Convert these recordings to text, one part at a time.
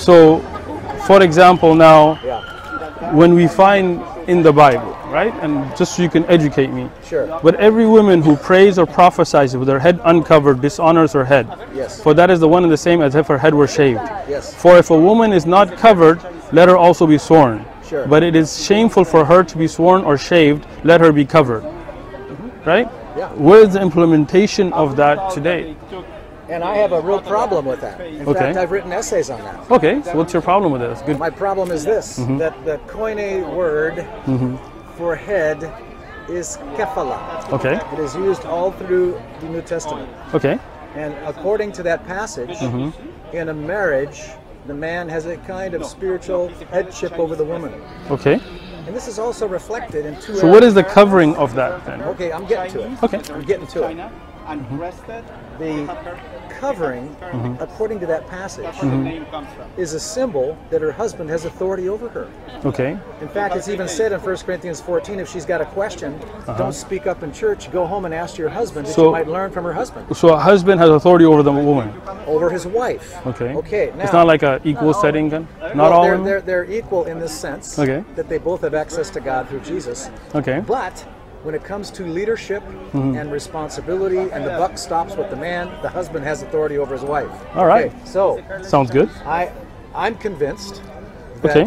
So, for example, now when we find in the Bible, right? And just so you can educate me. Sure. But every woman who prays or prophesies with her head uncovered dishonors her head. Yes. For that is the one and the same as if her head were shaved. Yes. For if a woman is not covered, let her also be sworn. Sure. But it is shameful for her to be sworn or shaved, let her be covered. Mm-hmm. Right? Yeah. Where is the implementation of that today? And I have a real problem with that. In Okay. fact, I've written essays on that. Okay, so what's your problem with this? Good. My problem is this Mm-hmm. that the Koine word for head is kephale. Okay, It is used all through the New Testament. okay, And according to that passage, Mm-hmm. in a marriage, the man has a kind of spiritual headship over the woman. okay. And this is also reflected in two So what is the covering of that then? Okay, I'm getting to it. Okay. I'm getting to it. And rested. The covering, Mm-hmm. according to that passage, Where the name comes from. is a symbol that her husband has authority over her. Okay, In fact, it's even said in 1 Corinthians 14 if she's got a question, don't speak up in church, go home and ask your husband that Uh-huh. So- you might learn from her husband. so a husband has authority over the woman. Over his wife. Okay. Okay, now. it's not like a equal setting then. Not well, all they're, they're, they're equal in this sense Okay. that they both have access to God through Jesus. Okay. But when it comes to leadership Mm-hmm. and responsibility and the buck stops with the man, the husband has authority over his wife. All right. Okay, so Sounds good. I I'm convinced Okay.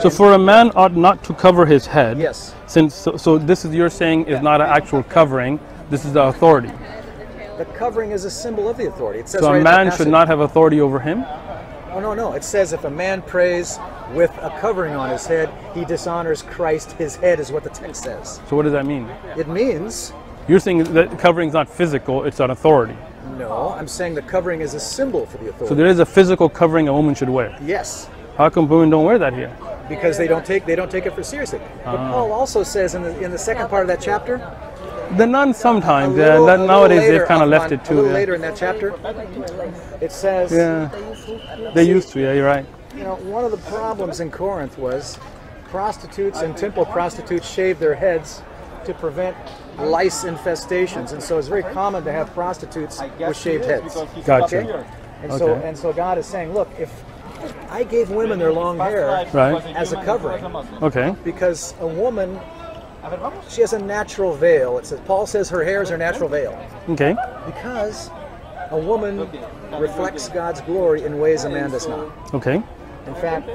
So for a man ought not to cover his head. Yes. Since so, so this is you're saying is not an actual covering. This is the authority. the covering is a symbol of the authority. It says So a man should not have authority over him. Oh no, no. It says if a man prays with a covering on his head, he dishonors Christ. His head is what the text says. So what does that mean? It means You're saying that covering is not physical; it's an authority. no. I'm saying the covering is a symbol for the authority. So there is a physical covering a woman should wear. yes. How come women don't wear that here? because they don't take they don't take it for seriously. But Ah. Paul also says in the in the second part of that chapter, The nuns sometimes. a Yeah, nowadays they've kind of left on- it A little Yeah. later in that chapter, it says, yeah, they used to. Yeah, you're right. You know, one of the problems in Corinth was prostitutes and temple prostitutes shaved their heads to prevent lice infestations, and so it's very common to have prostitutes with shaved heads. Gotcha. Okay? And so and so God is saying, look, if I gave women their long hair Right. as a covering, Okay. because a woman she has a natural veil. It says Paul says her hair is her natural veil Okay. because a woman reflects God's glory in ways a man does not. Okay. In fact,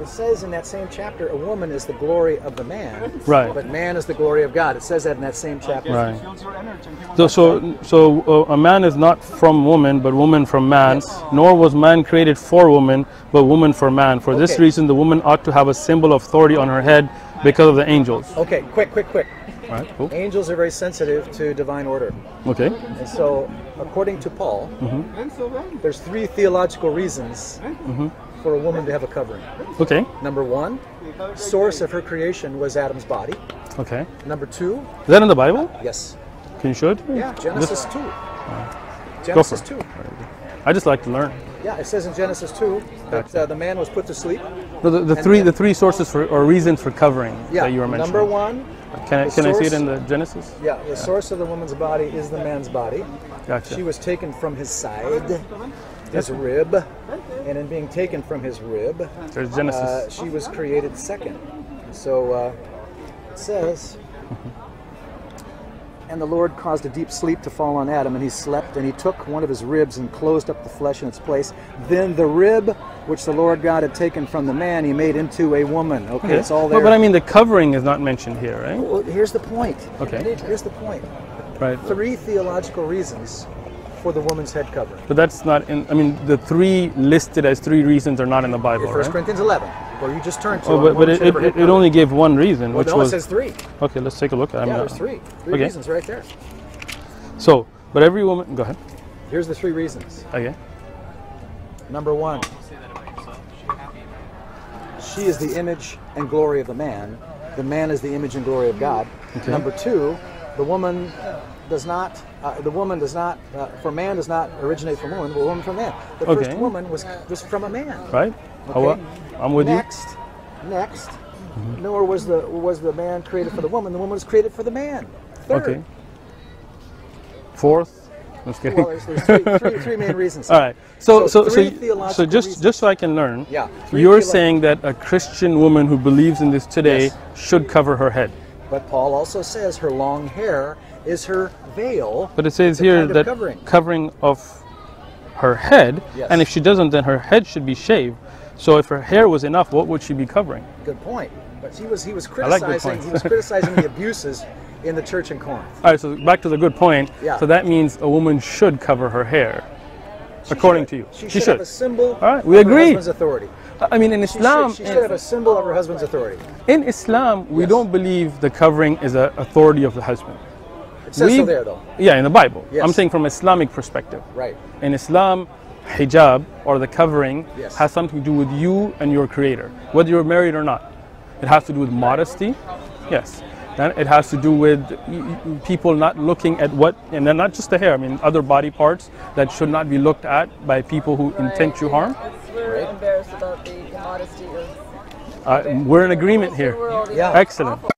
it says in that same chapter, a woman is the glory of the man, Right. but man is the glory of God. It says that in that same chapter. Right. Fuels your energy and he wants So, so, so uh, a man is not from woman, but woman from man. Yes. Nor was man created for woman, but woman for man. For this reason, the woman ought to have a symbol of authority on her head because of the angels. Okay, quick, quick, quick. Right. Cool. Angels are very sensitive to divine order. Okay. And so, according to Paul, Mm-hmm. there's three theological reasons for a woman to have a covering. Okay. Number one, source of her creation was Adam's body. Okay. Number two, Is that in the Bible? yes, Can you show it to me? yeah, Genesis 2. Go Genesis 2. I just like to learn. Yeah, it says in Genesis 2 that uh, the man was put to sleep. No, the, the three the three sources for or reasons for covering Yeah, that you were mentioning. number one, Can I can I see it in the Genesis? yeah, the source of the woman's body is the man's body. Gotcha. She was taken from his side, his rib, and in being taken from his rib, There's Genesis. uh, she was created second. So uh, it says, and the Lord caused a deep sleep to fall on Adam, and he slept, and he took one of his ribs and closed up the flesh in its place. Then the rib which the Lord God had taken from the man, he made into a woman. Okay, it's all there. Well, but I mean, the covering is not mentioned here, right? Well, here's the point. Okay. Here's the point. Right. Three theological reasons for the woman's head covering. But that's not in. I mean, the three listed as three reasons are not in the Bible, First right? Corinthians 11, where you just turned to. Oh, but, but it, it, it only gave one reason, Well, which no, was it says three. okay. Let's take a look. I'm Yeah, not- there's three. Three Okay. reasons right there. So, but every woman. Go ahead. Here's the three reasons. Okay. Number one, she is the image and glory of the man. The man is the image and glory of God. Okay. Number two, the woman does not. Uh, the woman does not. Uh, for man does not originate from woman, but woman from man. The Okay. first woman was was from a man. Right. Okay. I'm with you. next, Next, nor was the was the man created for the woman. The woman was created for the man. Third, Okay. Fourth. Just kidding. Well, there's, there's three, three, three main reasons. All right. So, so, so, so, theological just, reasons. just so I can learn. Yeah, You're saying that a Christian woman who believes in this today Yes. should cover her head. But Paul also says her long hair is her veil. But it says here that covering. covering of her head, Yes. and if she doesn't, then her head should be shaved. So if her hair was enough, what would she be covering? Good point. But he was he was I like criticizing he was criticizing the abuses in the church in Corinth. All right, so back to the good point. Yeah. So that means a woman should cover her hair, She according should. to you. She, She should, have a symbol All right, we agree. husband's authority. I mean, in She, Islam, should, she should have a symbol of her husband's authority. in Islam, we Yes. don't believe the covering is an authority of the husband. It says We- so there though. Yeah, in the Bible. Yes. I'm saying from Islamic perspective. Right. In Islam, hijab or the covering Yes. has something to do with you and your creator, whether you're married or not. It has to do with modesty. Yes. Then it has to do with y- y- people not looking at what, and then not just the hair, I mean, other body parts that should not be looked at by people who intend you harm. We're Right. embarrassed about the immodesty of Uh, we're in agreement here. We're all the Yeah. Excellent. awful.